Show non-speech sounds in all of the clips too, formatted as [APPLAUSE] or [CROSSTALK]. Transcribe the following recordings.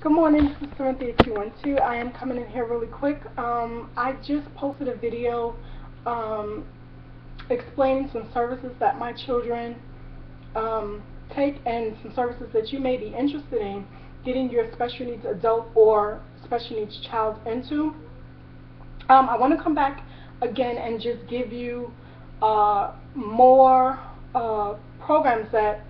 Good morning, this is Cyrinthia 212. I am coming in here really quick. Um, I just posted a video um, explaining some services that my children um, take and some services that you may be interested in getting your special needs adult or special needs child into. Um, I want to come back again and just give you uh, more uh, programs that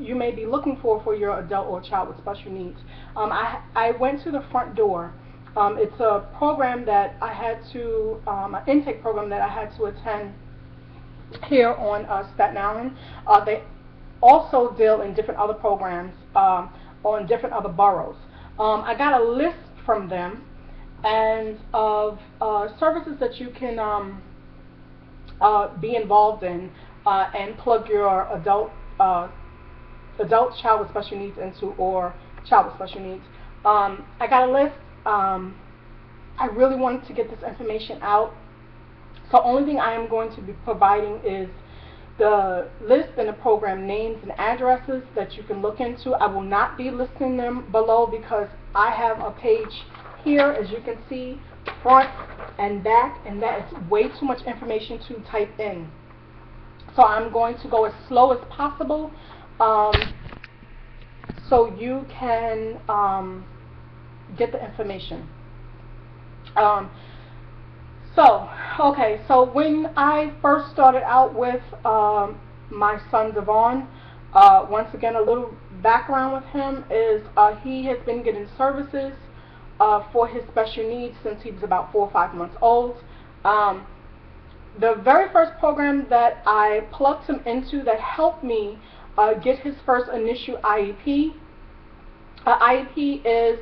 you may be looking for for your adult or child with special needs. Um, I, I went to the front door. Um, it's a program that I had to, um, an intake program that I had to attend here on uh, Staten Island. Uh, they also deal in different other programs um, on different other boroughs. Um, I got a list from them and of uh, services that you can um, uh, be involved in uh, and plug your adult uh, adult child with special needs into or child with special needs. Um, I got a list. Um, I really wanted to get this information out. So only thing I am going to be providing is the list and the program names and addresses that you can look into. I will not be listing them below because I have a page here, as you can see, front and back, and that is way too much information to type in. So I'm going to go as slow as possible um, so you can um, get the information. Um, so, okay, so when I first started out with um, my son Devon, uh, once again, a little background with him is uh, he has been getting services uh, for his special needs since he was about four or five months old. Um, the very first program that I plugged him into that helped me uh, get his first initial IEP. Uh, IEP is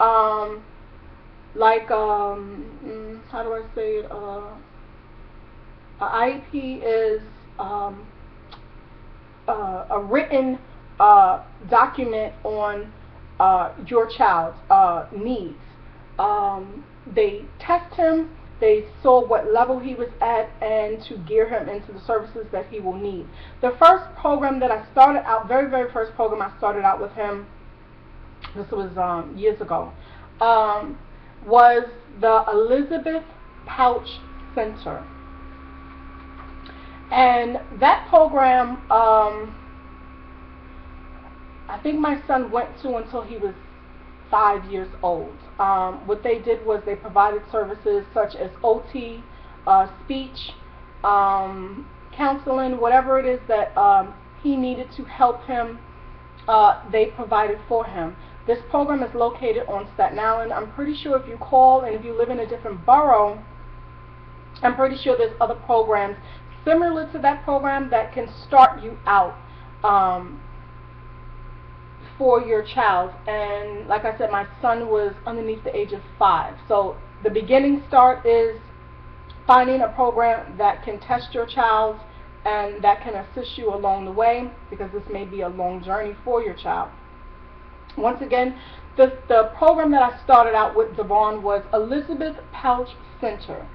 um, like, um, mm, how do I say it? Uh, IEP is um, uh, a written uh, document on uh, your child's uh, needs. Um, they test him they saw what level he was at and to gear him into the services that he will need. The first program that I started out, very, very first program I started out with him, this was um, years ago, um, was the Elizabeth Pouch Center. And that program, um, I think my son went to until he was five years old. Um, what they did was they provided services such as OT, uh, speech, um, counseling, whatever it is that um, he needed to help him, uh, they provided for him. This program is located on Staten Island. I'm pretty sure if you call and if you live in a different borough, I'm pretty sure there's other programs similar to that program that can start you out um, for your child. And like I said, my son was underneath the age of five. So the beginning start is finding a program that can test your child and that can assist you along the way because this may be a long journey for your child. Once again, the, the program that I started out with Devon was Elizabeth Pouch Center.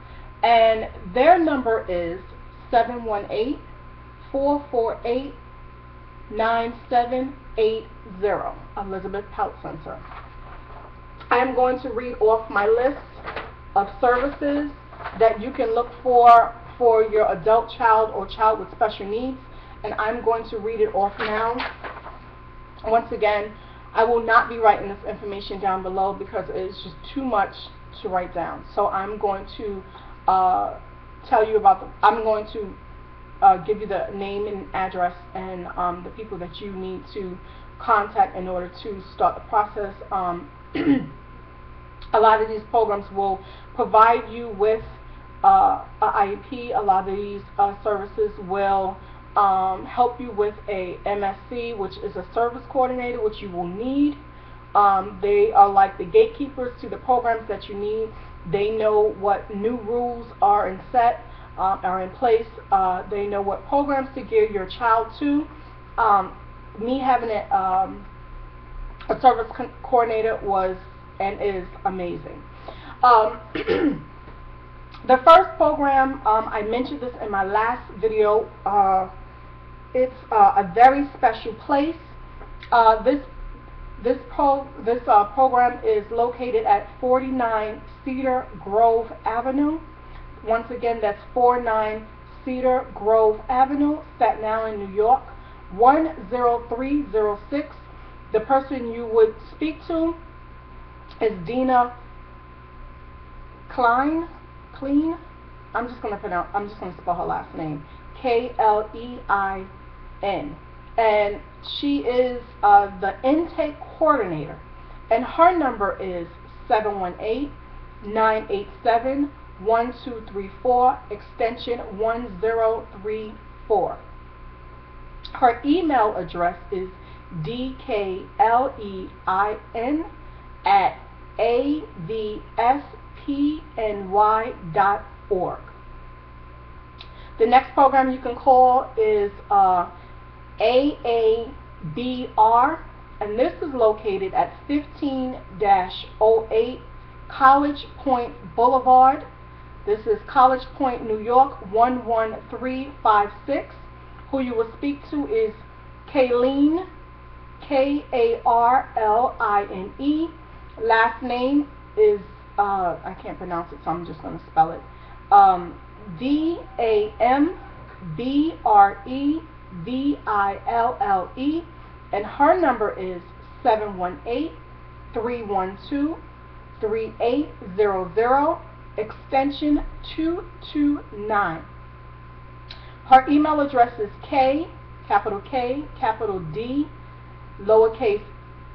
And their number is 718 448 9780 Elizabeth Pouch Center. I am going to read off my list of services that you can look for for your adult child or child with special needs and I'm going to read it off now. Once again, I will not be writing this information down below because it is just too much to write down. So I'm going to uh, tell you about the, I'm going to uh, give you the name and address and um, the people that you need to contact in order to start the process. Um, [CLEARS THROAT] a lot of these programs will provide you with uh, IEP. A lot of these uh, services will um, help you with a MSC, which is a service coordinator, which you will need. Um, they are like the gatekeepers to the programs that you need. They know what new rules are in set um, are in place. Uh, they know what programs to give your child to. Um, me having a, um, a service coordinator was and is amazing. Um, [CLEARS THROAT] the first program, um, I mentioned this in my last video, uh, it's uh, a very special place. Uh, this This pro this uh, program is located at 49 Cedar Grove Avenue. Once again, that's 49 Cedar Grove Avenue, Staten Island, New York, 10306. The person you would speak to is Dina Klein. Clean. I'm just gonna pronounce. I'm just gonna spell her last name. K L E I N, and she is uh, the intake coordinator, and her number is 718-987-1234, extension 1034. Her email address is dklein at avspny.org. The next program you can call is uh, AABR, and this is located at 15-08 College Point Boulevard. This is College Point, New York, 11356. Who you will speak to is Karline, K-A-R-L-I-N-E. Last name is, uh, I can't pronounce it, so I'm just going to spell it. Um. And her number is 718-312-3800, extension 229. Her email address is K, capital K, capital D, lowercase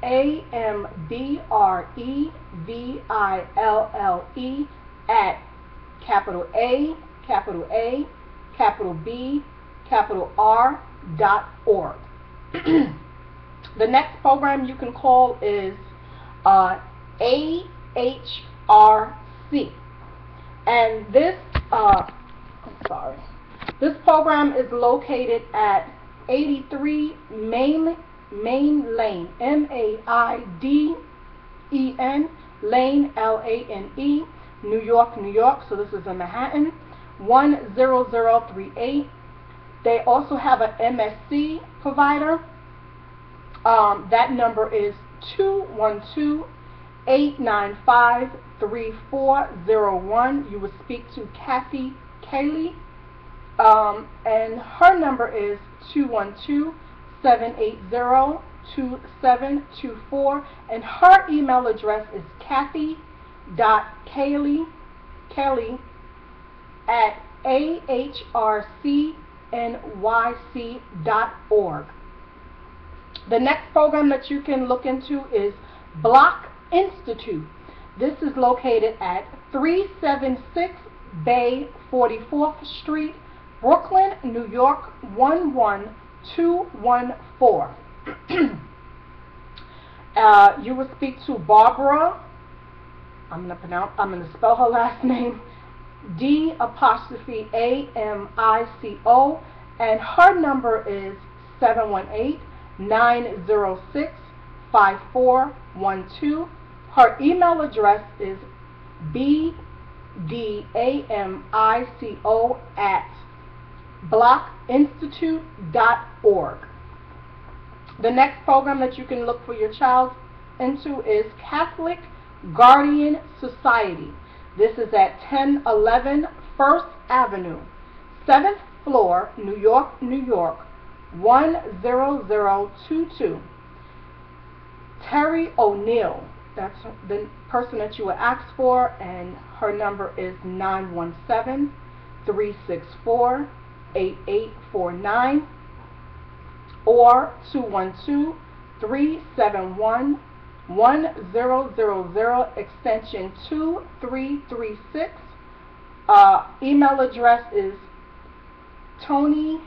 a M B R E V I L L E at capital A, capital A, capital B, capital R dot org. [CLEARS THROAT] the next program you can call is uh, AHRC. And this, uh, I'm sorry, this program is located at 83 Main Main Lane, M-A-I-D-E-N, Lane, L-A-N-E, New York, New York. So this is in Manhattan, 10038. They also have an MSC provider. Um, that number is 212-895-3401. You will speak to Kathy Kaylee. Um, and her number is 212 780-2724 and her email address is kathy.kelly kelly at ahrcnyc.org. The next program that you can look into is Block Institute. This is located at 376 Bay 44th Street, Brooklyn, New York 11214. [CLEARS THROAT] uh, you will speak to Barbara. I'm gonna pronounce. I'm gonna spell her last [LAUGHS] name. D apostrophe A M I C O, and her number is 718-906-5412. Her email address is B D A M I C O at blockinstitute.org. The next program that you can look for your child into is Catholic Guardian Society. This is at 1011 First Avenue, 7th floor, New York, New York, 10022. Terry O'Neill, that's the person that you will ask for, and her number is 917 364 8849 or 212-371-1000 extension 2336. Uh, email address is Tony,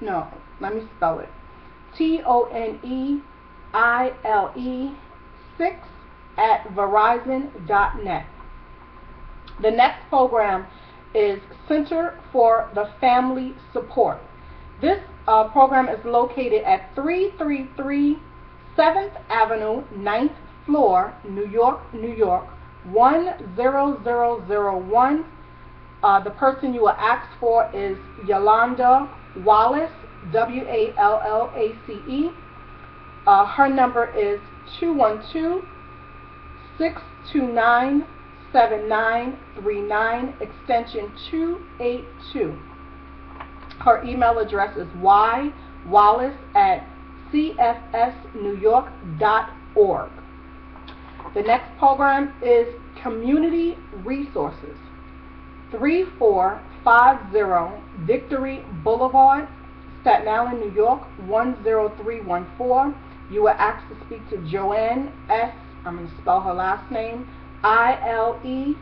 no, let me spell it. T-O-N-E-I-L-E 6 at verizon.net. The next program is Center for the Family Support. This uh, program is located at 333 7th Avenue, 9th floor, New York, New York, 10001. Uh, the person you will ask for is Yolanda Wallace, W-A-L-L-A-C-E. Uh, her number is 212 629 7939, extension 282. Her email address is ywallace at cfsnewyork.org. The next program is Community Resources. 3450 Victory Boulevard, Staten Island, New York, 10314. You were asked to speak to Joanne S. I'm going to spell her last name, I-L-E-C-C-H-I-O.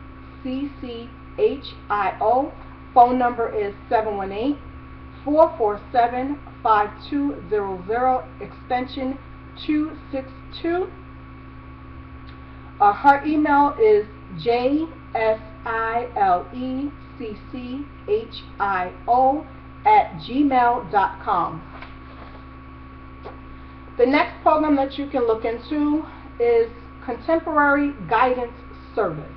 Phone number is 718-447-5200, extension 262. Uh, her email is jsilechio at gmail.com. The next program that you can look into is Contemporary Guidance Service,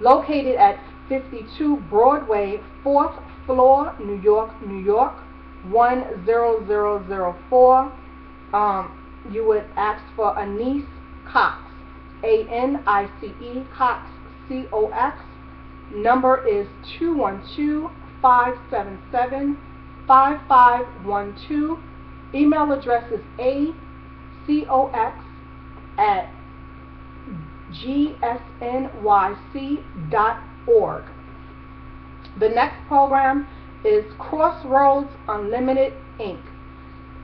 located at 52 Broadway, 4th floor, New York, New York, 10004. Um, you would ask for Anice Cox. A-N-I-C-E, Cox, C-O-X. Number is 212-577-5512. Email address is A-C-O-X at gsnyc.org. The next program is Crossroads Unlimited, Inc.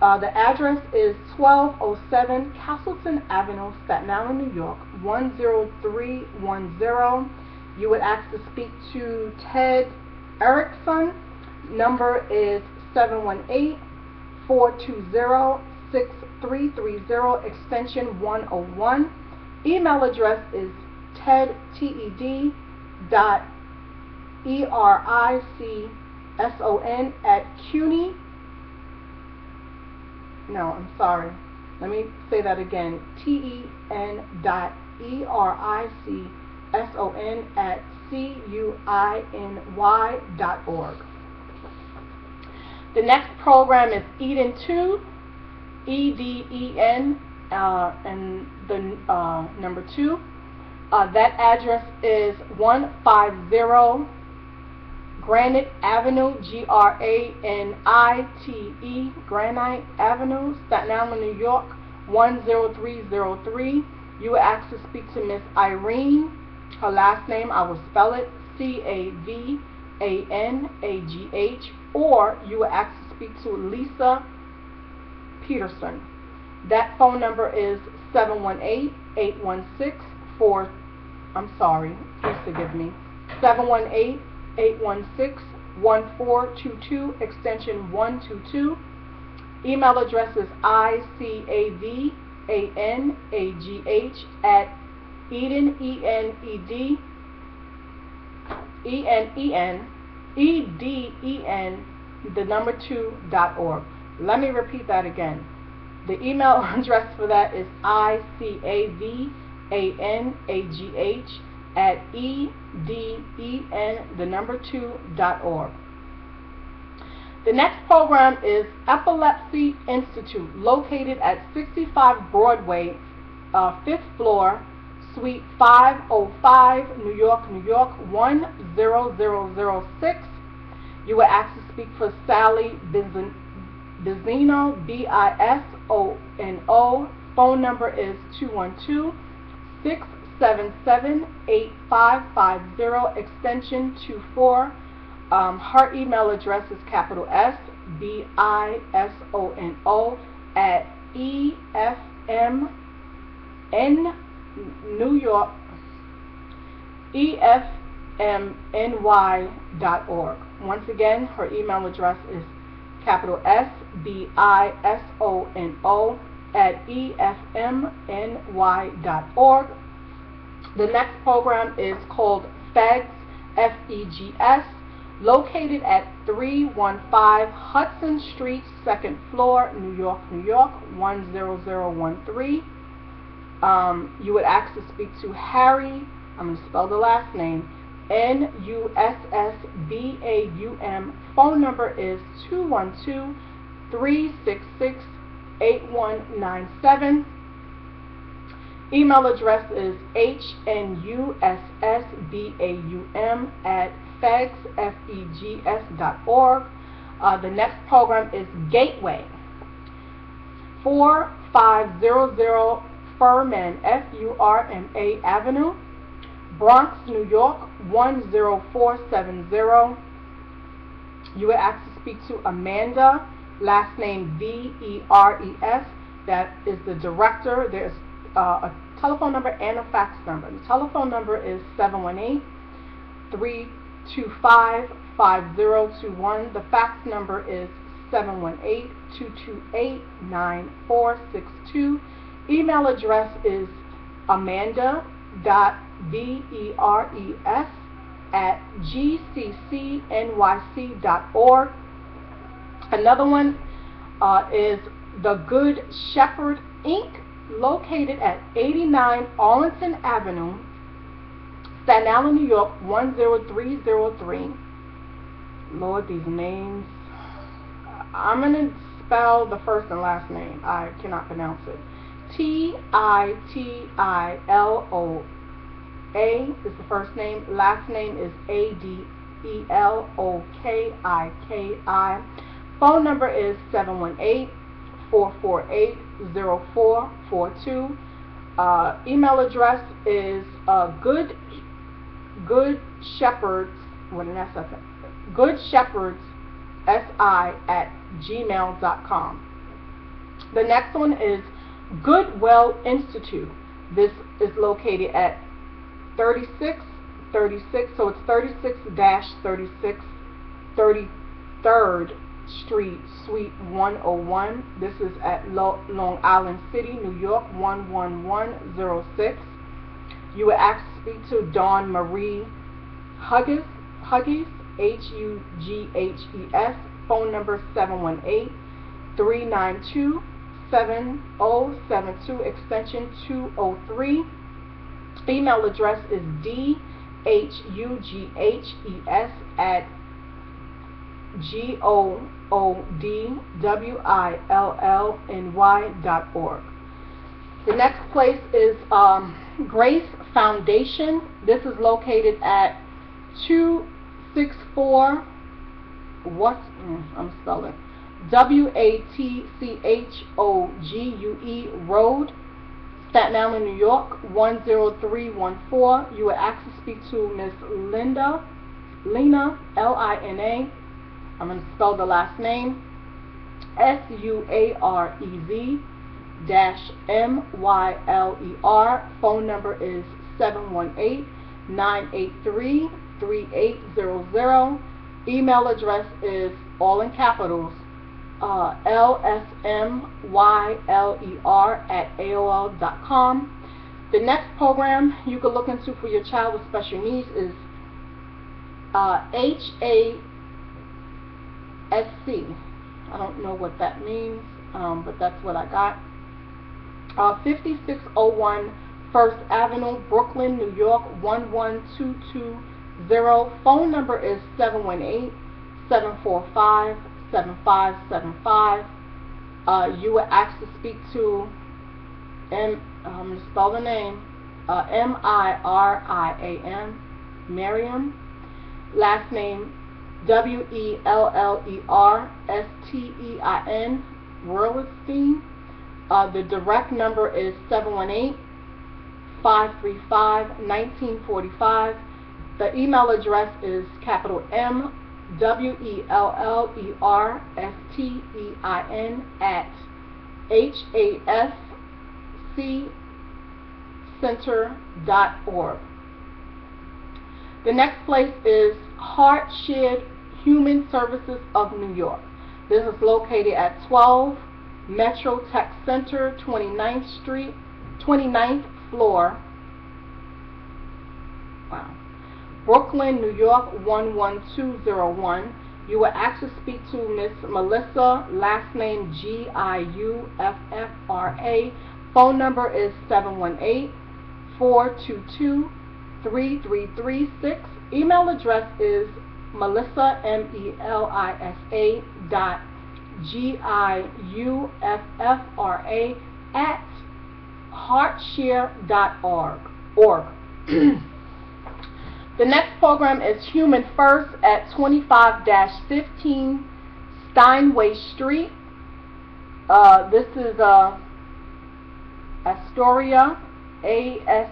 Uh, the address is 1207 Castleton Avenue, Staten Island, New York, 10310. You would ask to speak to Ted Ericson. Number is 718-420-6330, extension 101. Email address is ted, T-E-D, dot E-R-I-C-S-O-N at CUNY no, I'm sorry. Let me say that again. T-E-N dot E-R-I-C-S-O-N at C-U-I-N-Y dot org. The next program is Eden 2, E-D-E-N, uh, and the uh, number 2. Uh, that address is 150 Granite Avenue, G-R-A-N-I-T-E, Granite Avenue, Staten Island, New York, 10303. You will ask to speak to Miss Irene. Her last name, I will spell it, C-A-V-A-N-A-G-H, or you will ask to speak to Lisa Peterson. That phone number is 718-816-4, I'm sorry, please forgive me, 718 816-1422, extension 122. Email address is icavangh at eden, E-N-E-D, E-N-E-N, E-D-E-N, the number two, dot org. Let me repeat that again. The email [LAUGHS] address for that is I-C-A-V-A-N-A-G-H at E-D-E-N, the number two, dot org. The next program is Epilepsy Institute, located at 65 Broadway, uh, 5th floor, Suite 505, New York, New York, 10006. You were asked to speak for Sally Bisono, B-I-S-O-N-O. Phone number is 212 677-8550, extension 24. Um, her email address is capital S B I S O N O at E F M N New York E F M N Y dot org. Once again, her email address is capital S B I S O N O at E F M N Y dot org. The next program is called FEGS, F-E-G-S, located at 315 Hudson Street, second floor, New York, New York, 10013. Um, you would ask to speak to Harry, I'm going to spell the last name, N-U-S-S-B-A-U-M. Phone number is 212 366 8197. Email address is hnussbaum at fegs, F-E-G-S dot org. Uh, the next program is Gateway, 4500 Furman, F-U-R-M-A Avenue, Bronx, New York, 10470. You would ask to speak to Amanda, last name V-E-R-E-S. That is the director. There's uh, a telephone number and a fax number. The telephone number is 718-325-5021. The fax number is 718-228-9462. Email address is amanda.veres at gccnyc.org. Another one uh, is The Good Shepherd Inc., located at 89 Arlington Avenue, Staten Island, New York, 10303. Lord, these names. I'm going to spell the first and last name. I cannot pronounce it. T I T I L O A is the first name. Last name is A D E L O K I K I. Phone number is 718 448 0442. Uh, email address is uh, good good shepherds what an S good shepherds si at gmail.com. The next one is Goodwill Institute. This is located at 3636, so it's 36 36 33rd Street, Suite 101. This is at Long Island City, New York, 11106. You would ask to speak to Dawn Marie Huggies, Huggies phone number 718-392-7072, extension 203. Email address is D-H-U-G-H-E-S at G-O-O-D-W-I-L-L-N-Y dot org. The next place is um, Grace Foundation. This is located at 264, what's, mm, I'm spelling, W-A-T-C-H-O-G-U-E Road, Staten Island, New York, 10314. You will ask to speak to Miss Linda, Lena, L-I-N-A, I'm going to spell the last name. S-U-A-R-E-Z dash M-Y-L-E-R. Phone number is 718-983-3800. Email address is all in capitals. Uh, L-S-M-Y-L-E-R at AOL.com. The next program you can look into for your child with special needs is uh, H-A SC. I don't know what that means, um, but that's what I got. Uh, 5601 First Avenue, Brooklyn, New York, 11220. Phone number is 718-745-7575. Uh, you were asked to speak to, M, to spell the name, uh, M-I-R-I-A-M, Miriam. Last name W-E-L-L-E-R-S-T-E-I-N, Werlestein. Uh, the direct number is 718-535-1945. The email address is capital M W E L L E R S T E I N at H A S C Center.org. The next place is HeartShare Human Services of New York. This is located at 12 Metro Tech Center, 29th Street, 29th floor. Wow. Brooklyn, New York, 11201. You will actually speak to Miss Melissa, last name G-I-U-F-F-R-A. Phone number is 718-422-3336. Email address is melissa, M-E-L-I-S-A dot G-I-U-F-F-R-A, at heartshare.org. Org. [CLEARS THROAT] the next program is Human First at 25-15 Steinway Street. Uh, this is uh, Astoria, A-S-T-O-R-I-A,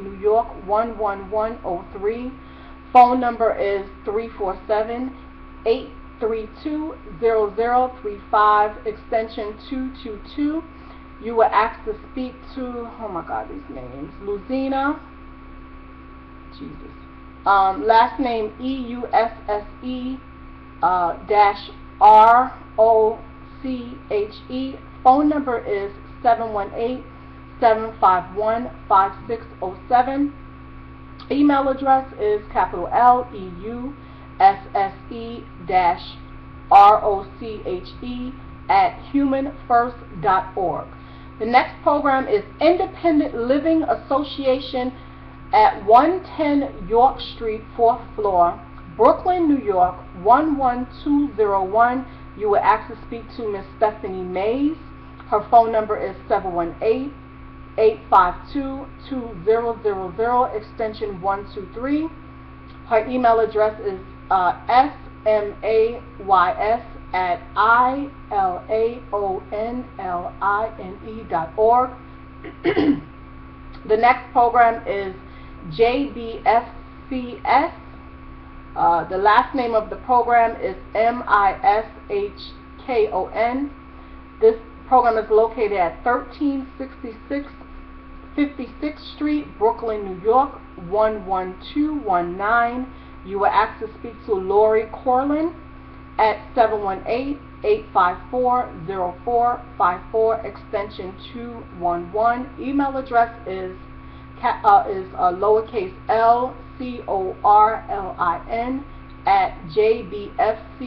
New York 11103. Phone number is 347-832-0035, extension 222. You were asked to speak to, oh my God, these names, Luzina, Jesus. Um, last name E-U-S-S-E uh, dash R-O-C-H-E. Phone number is 718-751-5607. Email address is capital L E U S S E dash R O C H E at humanfirst.org. The next program is Independent Living Association at 110 York Street, 4th floor, Brooklyn, New York 11201. You will ask to speak to Miss Stephanie Mays. Her phone number is 718 852-2000, extension 123. Her email address is uh, smays at i-l-a-o-n-l-i-n-e dot org. [CLEARS THROAT] the next program is JBFCS. Uh, the last name of the program is M-I-S-H-K-O-N. This program is located at 1366 56th Street, Brooklyn, New York, 11219. You will asked to speak to Lori Corlin at 718-854-0454, extension 211. Email address is uh, is uh, lowercase l c o r l i n at jbfcs.org.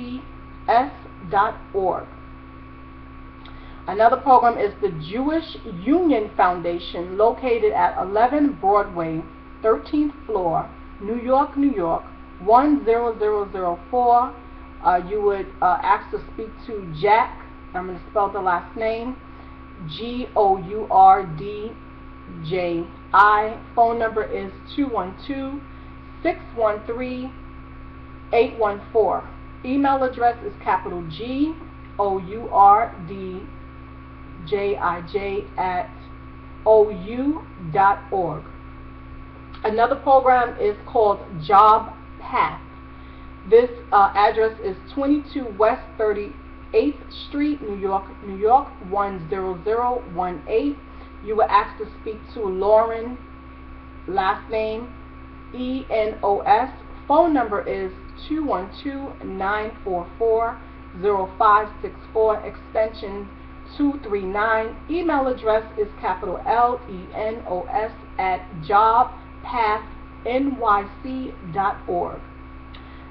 Another program is the Jewish Union Foundation, located at 11 Broadway, 13th floor, New York, New York, 10004. Uh, you would uh, ask to speak to Jack. I'm going to spell the last name. G-O-U-R-D-J-I. Phone number is 212-613-814. Email address is capital G O U R D J-I-J at ou.org. Another program is called Job Path. This uh, address is 22 West 38th Street, New York, New York 10018. You were asked to speak to Lauren, last name E-N-O-S. Phone number is 212-944-0564, extension 239. Email address is capital L-E-N-O-S at jobpathnyc.org.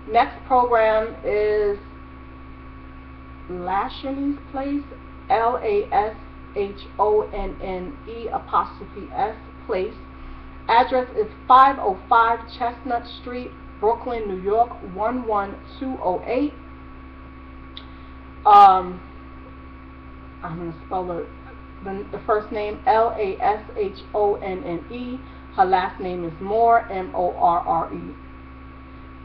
Next program is Lashonne's Place, L-A-S-H-O-N-N-E apostrophe S Place. Address is 505 Chestnut Street, Brooklyn, New York, 11208. Um, I'm going to spell the, the, the first name L-A-S-H-O-N-N-E. Her last name is Moore, M-O-R-R-E.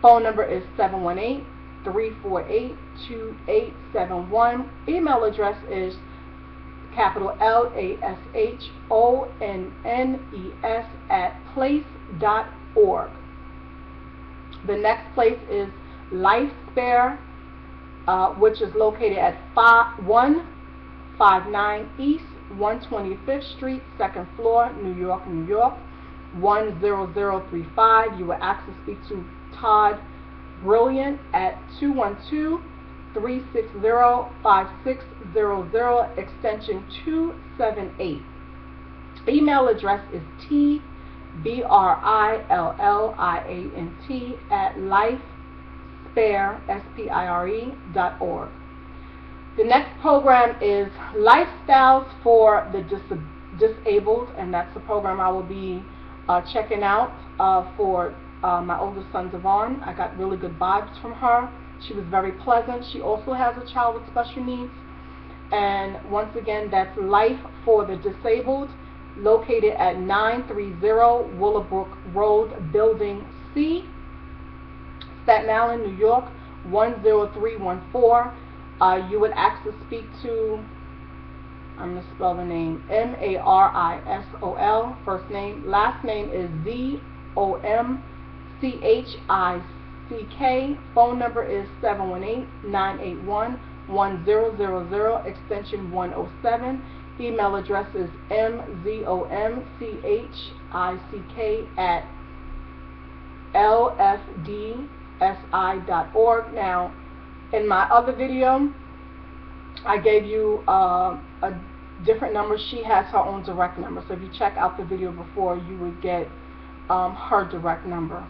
Phone number is 718-348-2871. Email address is capital L-A-S-H-O-N-N-E-S at place.org. The next place is Life Spare, uh, which is located at five, 1 59 East 125th Street, second floor, New York, New York, 10035. You will access speak to Todd Brilliant at 212-360-5600, extension 278. Email address is t-b-r-i-l-l-i-a-n-t at lifespire, S-P-I-R-E, dot org. The next program is Lifestyles for the Dis Disabled, and that's the program I will be uh, checking out uh, for uh, my oldest son, Devon. I got really good vibes from her. She was very pleasant. She also has a child with special needs. And once again, that's Life for the Disabled, located at 930 Willowbrook Road, Building C, Staten Island, New York, 10314. Uh, you would to speak to, I'm going to spell the name, M-A-R-I-S-O-L, first name. Last name is Z-O-M-C-H-I-C-K. Phone number is 718-981-1000, extension 107. Email address is M-Z-O-M-C-H-I-C-K at lfdsi.org. Now, in my other video, I gave you uh, a different number. She has her own direct number. So if you check out the video before, you would get um, her direct number.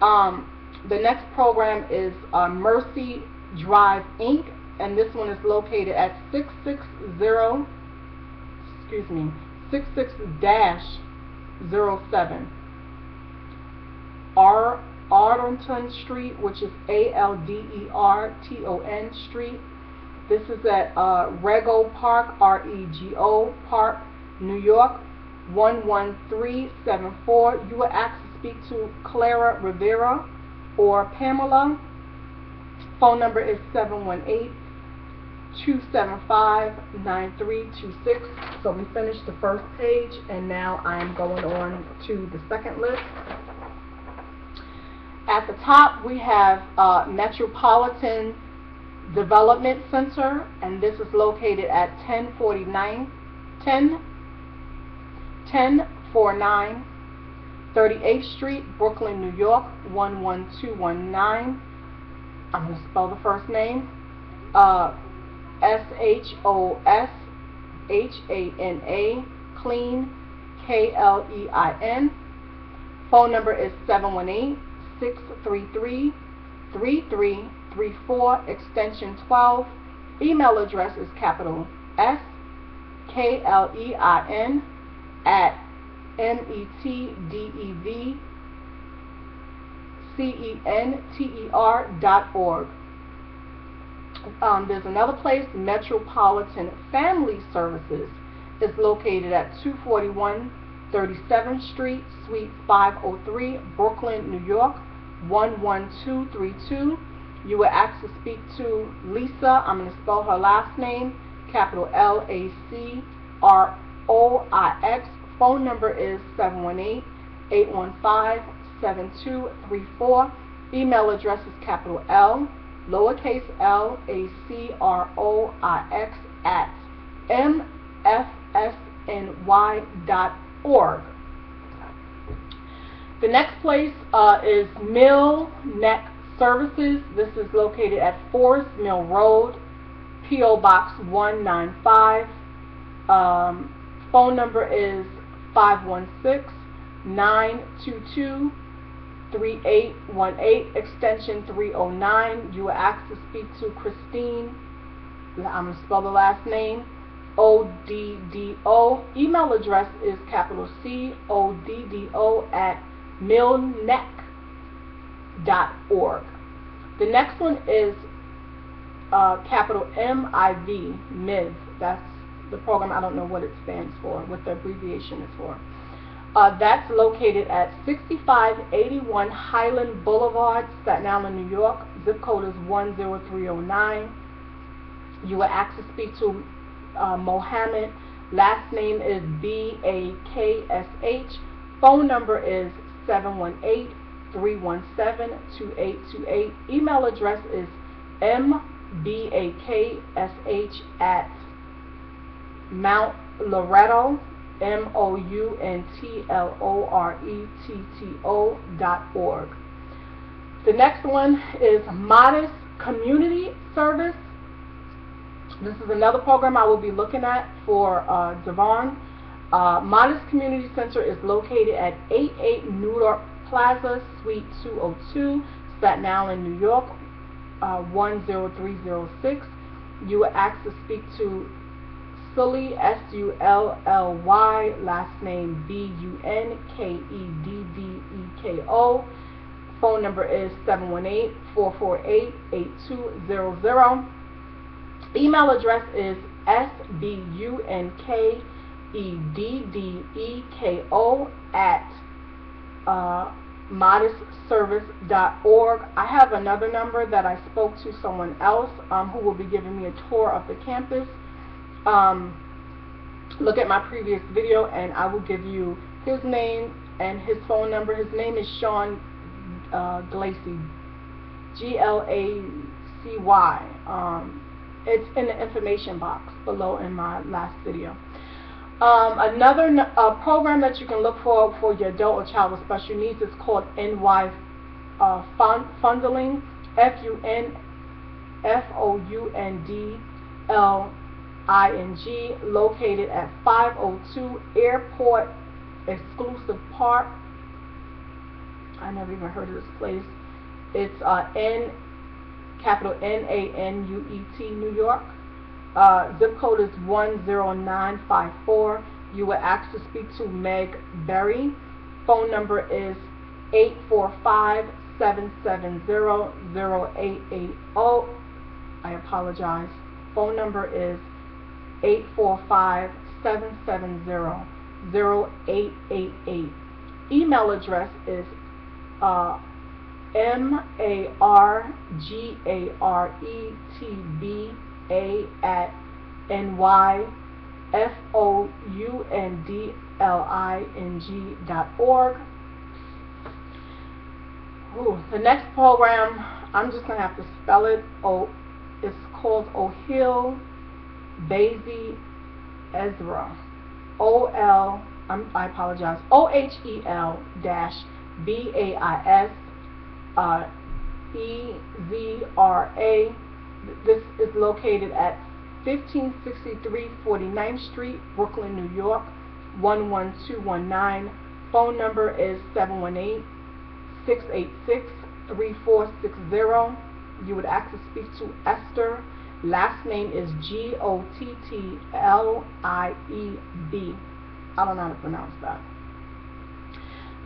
Um, the next program is uh, Mercy Drive Inc. And this one is located at 660, excuse me, 66-07 R Alderton Street, which is A-L-D-E-R-T-O-N Street. This is at uh, Rego Park, R-E-G-O Park, New York, 11374. You will ask to speak to Clara Rivera or Pamela. Phone number is 718-275-9326. So we finished the first page and now I'm going on to the second list. At the top, we have uh, Metropolitan Development Center, and this is located at 1049, 10, 1049 38th Street, Brooklyn, New York, 11219. I'm going to spell the first name. Uh, S-H-O-S-H-A-N-A, Clean, K-L-E-I-N. Phone number is 718 633-3334, extension 12. Email address is capital S K L E I N at M E T D E V C E N T E R dot org. Um, there's another place, Metropolitan Family Services, is located at 241 37th Street, Suite 503, Brooklyn, New York 11232. You will ask to speak to Lisa. I'm going to spell her last name, capital L-A-C-R-O-I-X. Phone number is 718-815-7234. Email address is capital L, lowercase l, A-C-R-O-I-X at mfsny.org. The next place uh, is Mill Neck Services. This is located at Frost Mill Road, P.O. Box 195. Um, phone number is 516-922-3818, extension 309. You will ask to speak to Christine. I'm going to spell the last name. O-D-D-O. Email address is capital C-O-D-D-O at millneck.org. The next one is uh, capital M-I-V, MIV. That's the program. I don't know what it stands for, what the abbreviation is for. Uh, that's located at 6581 Hylan Boulevard, Staten Island, New York. Zip code is 10309. You will ask to speak to uh, Mohammed. Last name is B-A-K-S-H. Phone number is 718-317-2828. Email address is mbaksh at Mount Loretto, M-O-U-N-T-L-O-R-E-T-T-O dot org. The next one is Modest Community Service. This is another program I will be looking at for uh, Devon. Uh, Modest Community Center is located at 88 New Dorp Plaza, Suite 202, Staten Island, New York, uh, 10306. You will ask to speak to Sully, S-U-L-L-Y, last name B-U-N-K-E-D-D-E-K-O. Phone number is 718-448-8200. Email address is S-B-U-N-K-E-D-D-E-K-O at uh, modestservice.org. I have another number that I spoke to someone else um, who will be giving me a tour of the campus. Um, look at my previous video and I will give you his name and his phone number. His name is Sean uh, Glacy, G-L-A-C-Y. Um, it's in the information box below in my last video. Um, another uh, program that you can look for for your adult or child with special needs is called NY uh, Foundling, F-U-N-F-O-U-N-D-L-I-N-G, located at 502 Airport Exclusive Park. I never even heard of this place. It's uh, N, capital N-A-N-U-E-T, New York. Uh, zip code is 10954. You will ask to speak to Meg Berry. Phone number is 845-770-0880. I apologize. Phone number is 845-770-0888. Email address is uh, M-A-R-G-A-R-E-T-B a at N Y F O U N D L I N G dot org. Ooh, the next program, I'm just going to have to spell it. Oh, it's called Ohel Bais Ezra. O L, I'm, I apologize, O H E L dash B A I S uh, E Z R A this is located at 1563 49th Street, Brooklyn, New York, 11219. Phone number is 718-686-3460. You would ask to speak to Esther. Last name is G-O-T-T-L-I-E-B. I don't know how to pronounce that.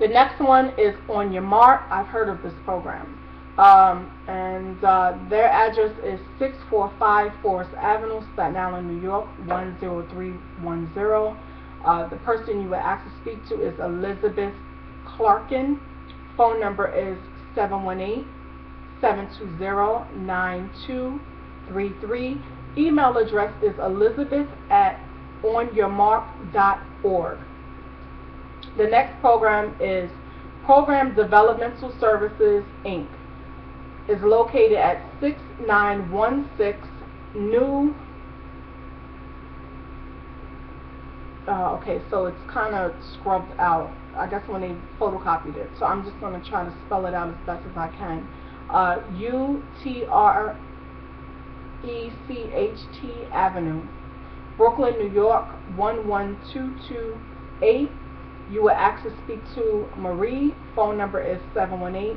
The next one is On Your Mark. I've heard of this program. Um, and uh, their address is 645 Forest Avenue, Staten Island, New York, 10310. Uh, the person you would ask to speak to is Elizabeth Clarkin. Phone number is 718-720-9233. Email address is elizabeth at onyourmark.org. The next program is Program Developmental Services, Inc is located at 6916 New uh, okay, so it's kind of scrubbed out. I guess when they photocopied it. So I'm just going to try to spell it out as best as I can. Uh, U-T-R-E-C-H-T Avenue, Brooklyn, New York, 11228. You will access speak to Marie. Phone number is 718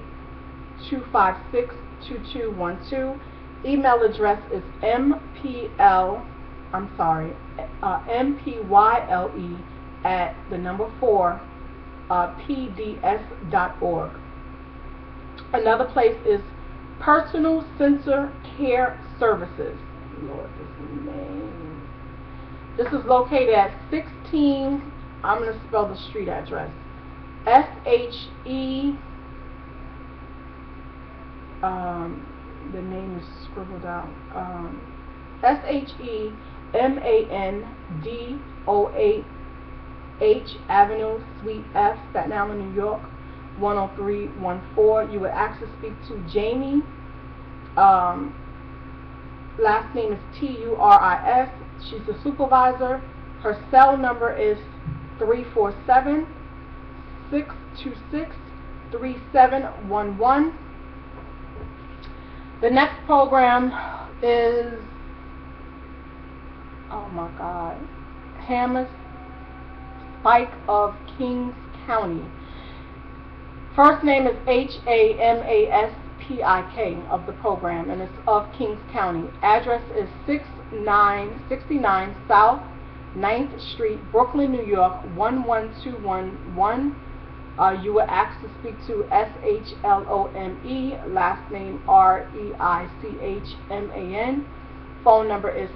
256-2212. Email address is mpl, I'm sorry, uh, mpyle at the number 4 uh, pds.org. Another place is Personal Sensor Care Services. Lord, this name. This is located at 16, I'm going to spell the street address, S-H-E um, the name is scribbled out. Um, S H E M A N D O A H Avenue, Suite F, Staten Island, New York, 10314. You would actually speak to Jamie. Um, last name is T U R I S. She's the supervisor. Her cell number is 347 626 3711. The next program is, oh my God, Hamas Spike of Kings County. First name is H-A-M-A-S-P-I-K of the program, and it's of Kings County. Address is 6969 South 9th Street, Brooklyn, New York, 11211. Uh, you were asked to speak to S-H-L-O-M-E, last name R-E-I-C-H-M-A-N. Phone number is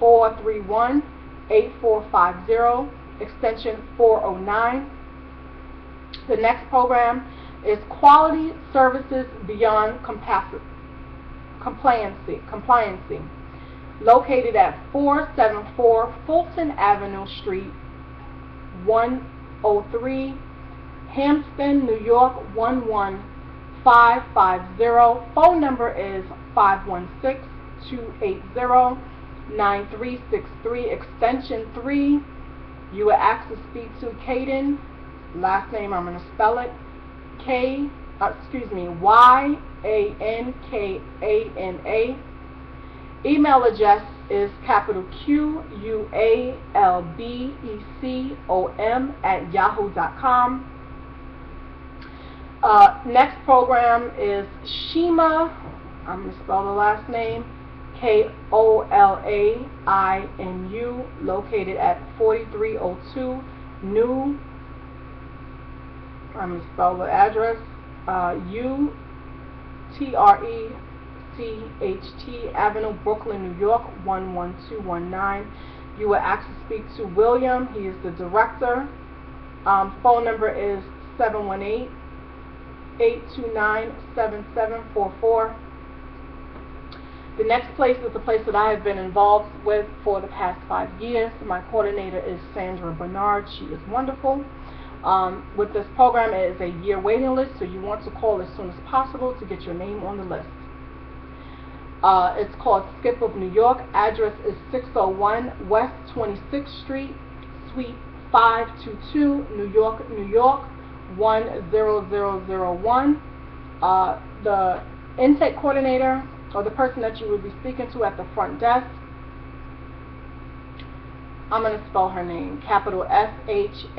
718-431-8450, extension 409. The next program is Quality Services Beyond Compa- Compliancy, located at 474 Fulton Avenue Street, 103, Hampton, New York 11550. Phone number is 516-280-9363, extension 3. You were asked to speak to Caden. Last name, I'm going to spell it. K, uh, excuse me, Y-A-N-K-A-N-A. Email address is capital Q U A L B E C O M at yahoo.com. Uh, next program is Shema. I'm going to spell the last name. K O L A I N U, located at 4302 New. I'm going to spell the address. Uh, U T R E C-H-T Avenue, Brooklyn, New York, 11219. You will asked to speak to William. He is the director. Um, phone number is 718-829-7744. The next place is the place that I have been involved with for the past five years. My coordinator is Sandra Bernard. She is wonderful. Um, with this program, it is a year waiting list, so you want to call as soon as possible to get your name on the list. Uh, it's called Skip of New York. Address is 601 West 26th Street, Suite 522, New York, New York 10001. Uh, the intake coordinator or the person that you would be speaking to at the front desk, I'm going to spell her name. Capital S-H-A-N-N-A-K-A-Y,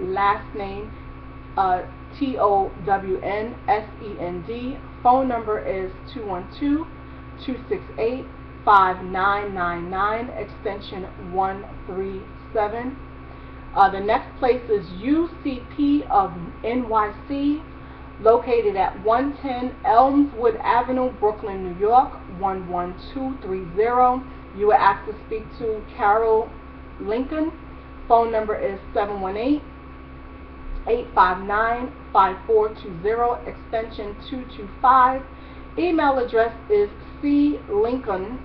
last name uh, T-O-W-N-S-E-N-D. Phone number is 212-268-5999, extension 137. Uh, the next place is UCP of NYC, located at 110 Elmwood Avenue, Brooklyn, New York, 11230. You were asked to speak to Carol Lincoln. Phone number is 718 859-5420, extension 225. Email address is clincoln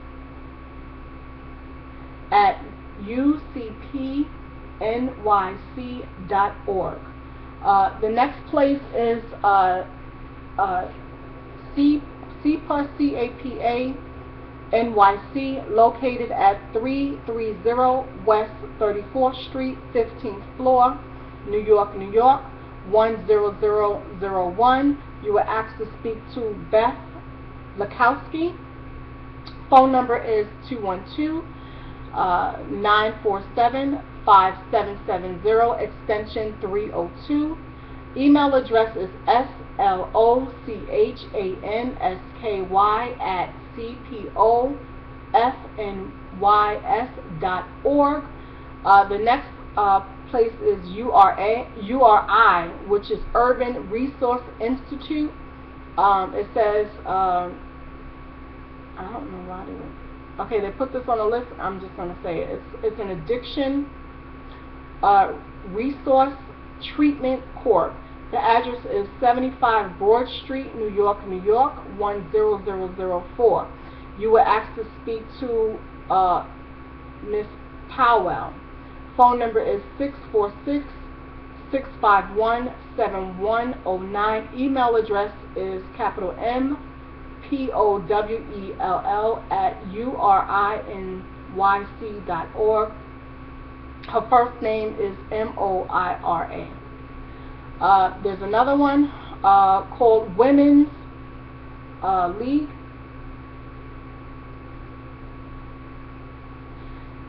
at ucpnyc.org. Uh, the next place is uh, uh, C, CPA, NYC, located at 330 West 34th Street, 15th floor. New York, New York, 10001. You were asked to speak to Beth Lakowski. Phone number is 212-947-5770, uh, extension 302. Email address is slochanskY at cpofnys.org. Uh, the next uh, place is URA, URI, which is Urban Resource Institute. Um, it says, uh, I don't know why they, okay, they put this on the list. I'm just going to say it. It's, it's an addiction uh, resource treatment corp. The address is 75 Broad Street, New York, New York, 10004. You were asked to speak to uh, Miss Powell. Phone number is 646-651-7109. Email address is capital M P O W E L L at U R I N Y C dot org. Her first name is M O I R A. Uh, there's another one uh, called Women's uh, League.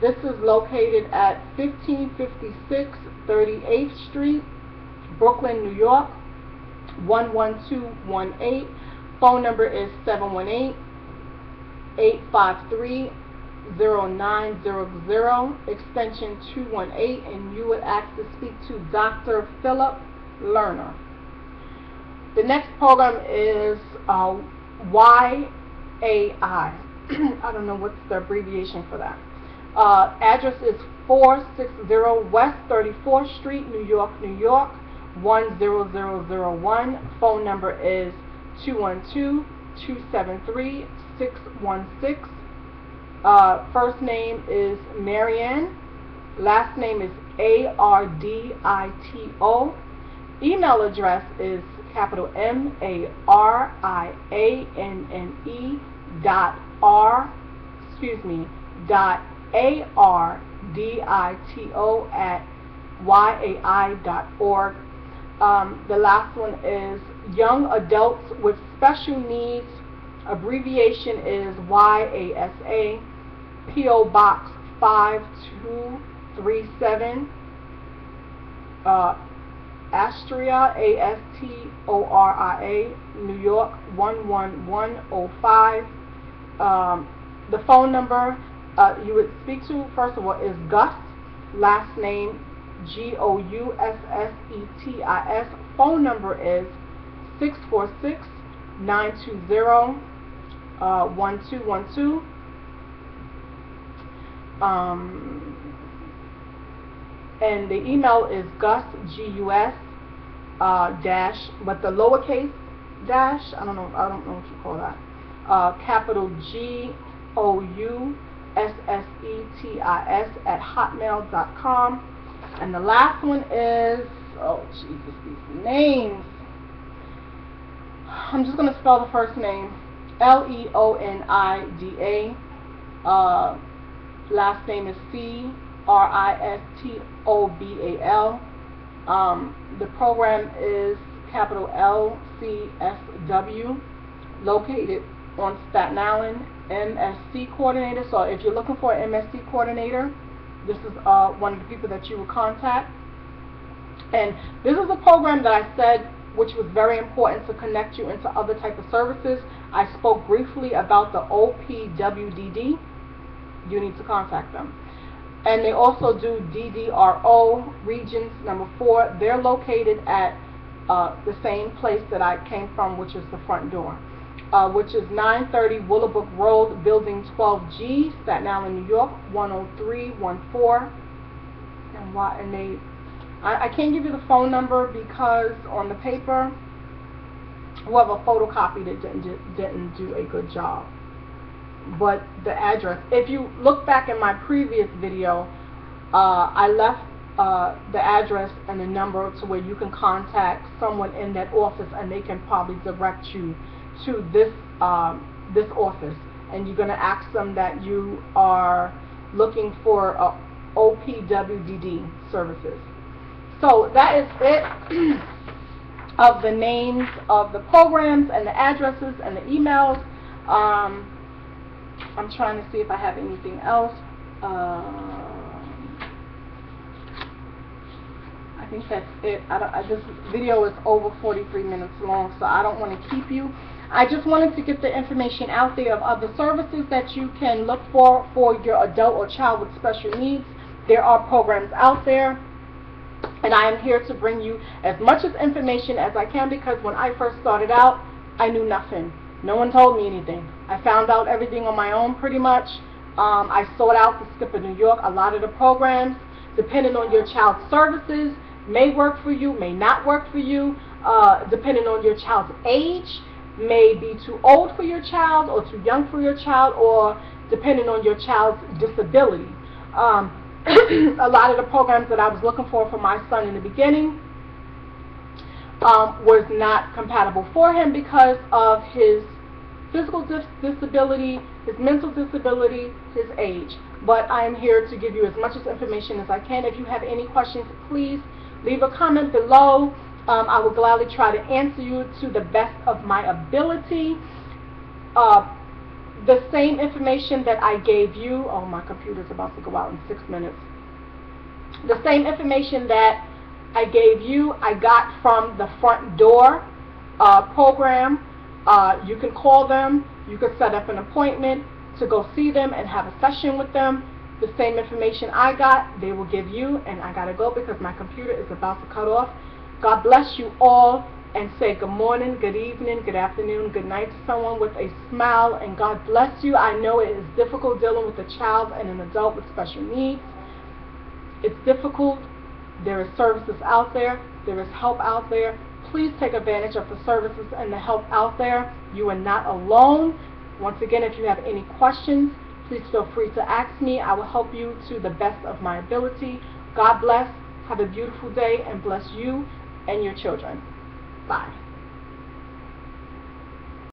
This is located at 1556 38th Street, Brooklyn, New York, 11218. Phone number is 718 853 0900 extension 218 and you would ask to speak to Dr. Philip Lerner. The next program is uh, YAI. [CLEARS THROAT] I don't know what's the abbreviation for that. Uh, address is 460 West 34th Street, New York, New York, 10001. Phone number is 212-273-616. Uh, first name is Marianne. Last name is A-R-D-I-T-O. Email address is capital M A R I A N N E dot R excuse me dot A R D I T O at yai dot org. Um, the last one is young adults with special needs. Abbreviation is YASA. PO Box 5237. Uh, Astoria, A-S-T-O-R-I-A, New York 11105. Um, the phone number uh, you would speak to, first of all, is Gus, last name G-O-U-S-S-E-T-I-S. Phone number is 646-920-1212. Uh, um, and the email is gus g-u-s uh, dash but the lowercase dash I don't know I don't know what you call that uh, capital G O U S S E T I S at hotmail.com and the last one is oh Jesus these names. I'm just gonna spell the first name. L E O N I D A uh, last name is C R-I-S-T-O-B-A-L. Um, the program is capital L-C-S-W, located on Staten Island, MSC coordinator. So if you're looking for an MSC coordinator, this is uh, one of the people that you will contact. And this is a program that I said which was very important to connect you into other type of services. I spoke briefly about the OPWDD. You need to contact them. And they also do DDRO regions number four. They're located at uh, the same place that I came from, which is the front door, uh, which is 930 Willowbrook Road, Building 12G, Staten Island, New York, 10314. And why? And they, I, I can't give you the phone number because on the paper, whoever photocopied it didn't didn't do a good job but the address. If you look back in my previous video, uh, I left uh, the address and the number to where you can contact someone in that office and they can probably direct you to this um, this office and you're going to ask them that you are looking for uh, OPWDD services. So that is it [CLEARS THROAT] of the names of the programs and the addresses and the emails. Um, I'm trying to see if I have anything else. Uh, I think that's it. I I, this video is over 43 minutes long, so I don't want to keep you. I just wanted to get the information out there of other services that you can look for for your adult or child with special needs. There are programs out there. And I am here to bring you as much as information as I can because when I first started out, I knew nothing. No one told me anything. I found out everything on my own pretty much. Um, I sought out the Skip of New York. A lot of the programs, depending on your child's services, may work for you, may not work for you, uh, depending on your child's age, may be too old for your child or too young for your child, or depending on your child's disability. Um, [CLEARS THROAT] a lot of the programs that I was looking for for my son in the beginning um, was not compatible for him because of his physical dis disability, his mental disability, his age. But I am here to give you as much as information as I can. If you have any questions, please leave a comment below. Um, I will gladly try to answer you to the best of my ability. Uh, the same information that I gave you, oh my computer's about to go out in six minutes. The same information that I gave you, I got from the front door uh, program. Uh, you can call them. You can set up an appointment to go see them and have a session with them. The same information I got, they will give you, and I gotta go because my computer is about to cut off. God bless you all, and say good morning, good evening, good afternoon, good night to someone with a smile, and God bless you. I know it is difficult dealing with a child and an adult with special needs. It's difficult. There is services out there. There is help out there. Please take advantage of the services and the help out there. You are not alone. Once again, if you have any questions, please feel free to ask me. I will help you to the best of my ability. God bless. Have a beautiful day and bless you and your children. Bye.